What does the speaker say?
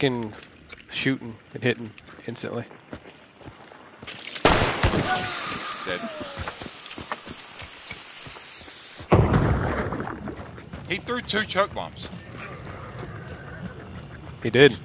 fucking shooting and hitting instantly. Dead. He threw two choke bombs. He did.